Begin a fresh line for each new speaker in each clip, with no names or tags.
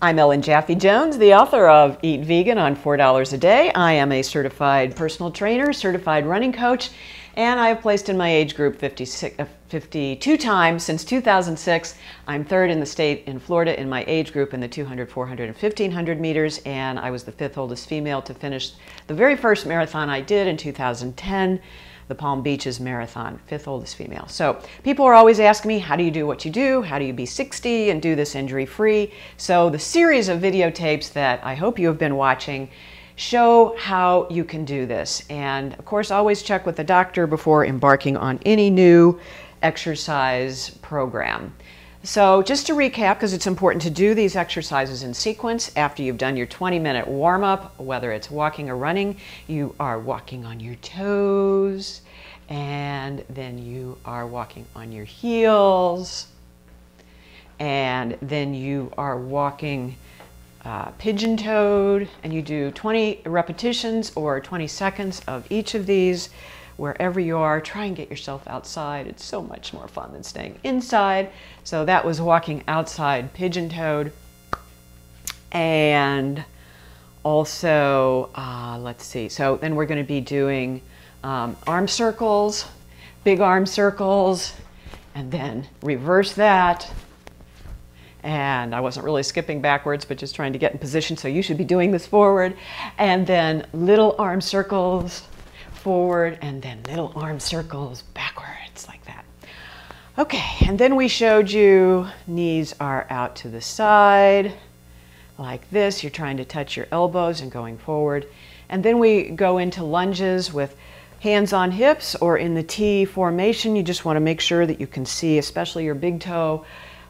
I'm Ellen Jaffe Jones, the author of Eat Vegan on $4 a Day. I am a certified personal trainer, certified running coach, and I have placed in my age group 56, uh, 52 times since 2006. I'm third in the state in Florida in my age group in the 200, 400, and 1500 meters, and I was the fifth oldest female to finish the very first marathon I did in 2010 the Palm Beaches Marathon, fifth oldest female. So people are always asking me, how do you do what you do? How do you be 60 and do this injury free? So the series of videotapes that I hope you have been watching show how you can do this. And of course, always check with the doctor before embarking on any new exercise program. So just to recap, because it's important to do these exercises in sequence after you've done your 20 minute warm up, whether it's walking or running, you are walking on your toes and then you are walking on your heels and then you are walking uh, pigeon toed and you do 20 repetitions or 20 seconds of each of these wherever you are, try and get yourself outside. It's so much more fun than staying inside. So that was walking outside pigeon toed. And also, uh, let's see, so then we're going to be doing um, arm circles, big arm circles, and then reverse that. And I wasn't really skipping backwards, but just trying to get in position. So you should be doing this forward. And then little arm circles, forward and then little arm circles backwards like that. Okay, and then we showed you knees are out to the side like this. You're trying to touch your elbows and going forward. And then we go into lunges with hands on hips or in the T formation. You just want to make sure that you can see, especially your big toe,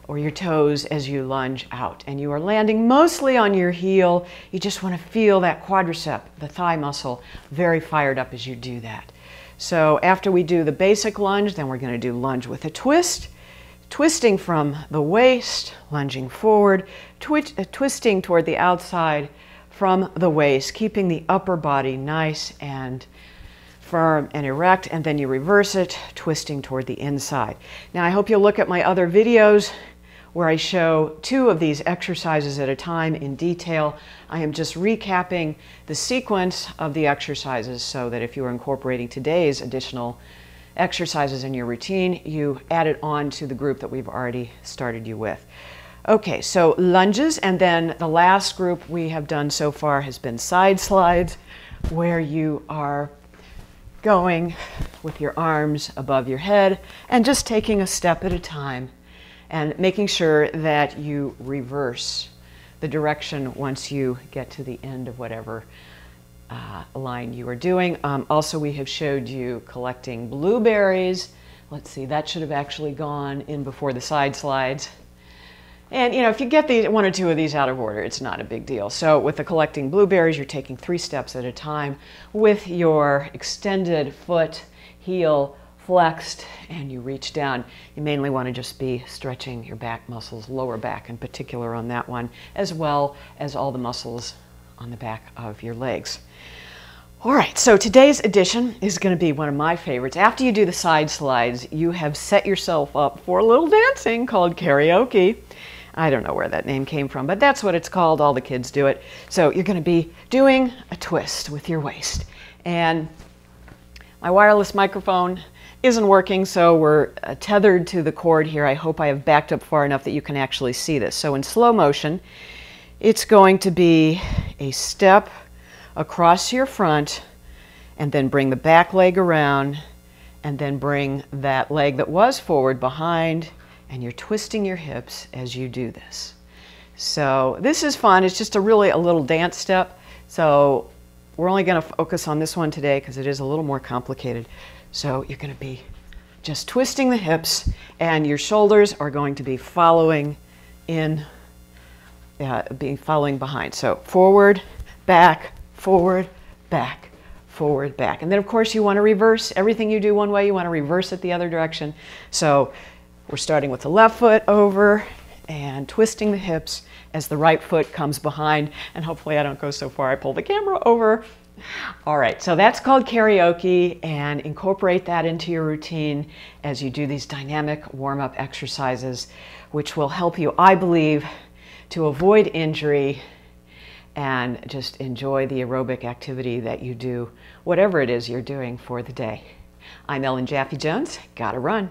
or your toes as you lunge out. And you are landing mostly on your heel. You just want to feel that quadricep, the thigh muscle, very fired up as you do that. So after we do the basic lunge, then we're going to do lunge with a twist. Twisting from the waist, lunging forward, twi uh, twisting toward the outside from the waist, keeping the upper body nice and firm and erect, and then you reverse it, twisting toward the inside. Now I hope you'll look at my other videos where I show two of these exercises at a time in detail. I am just recapping the sequence of the exercises so that if you are incorporating today's additional exercises in your routine, you add it on to the group that we've already started you with. Okay, so lunges, and then the last group we have done so far has been side slides, where you are going with your arms above your head and just taking a step at a time and making sure that you reverse the direction once you get to the end of whatever uh, line you are doing. Um, also, we have showed you collecting blueberries. Let's see, that should have actually gone in before the side slides. And you know, if you get these one or two of these out of order, it's not a big deal. So with the collecting blueberries, you're taking three steps at a time with your extended foot, heel, flexed and you reach down, you mainly want to just be stretching your back muscles, lower back in particular on that one, as well as all the muscles on the back of your legs. All right, so today's edition is going to be one of my favorites. After you do the side slides, you have set yourself up for a little dancing called karaoke. I don't know where that name came from, but that's what it's called. All the kids do it. So you're going to be doing a twist with your waist. And my wireless microphone isn't working, so we're uh, tethered to the cord here. I hope I have backed up far enough that you can actually see this. So in slow motion, it's going to be a step across your front and then bring the back leg around and then bring that leg that was forward behind and you're twisting your hips as you do this. So this is fun. It's just a really a little dance step. So we're only going to focus on this one today because it is a little more complicated. So you're going to be just twisting the hips and your shoulders are going to be following in, uh, being following behind. So forward, back, forward, back, forward, back. And then of course you want to reverse everything you do one way, you want to reverse it the other direction. So we're starting with the left foot over and twisting the hips as the right foot comes behind. And hopefully I don't go so far I pull the camera over all right, so that's called karaoke, and incorporate that into your routine as you do these dynamic warm up exercises, which will help you, I believe, to avoid injury and just enjoy the aerobic activity that you do, whatever it is you're doing for the day. I'm Ellen Jaffe Jones. Gotta run.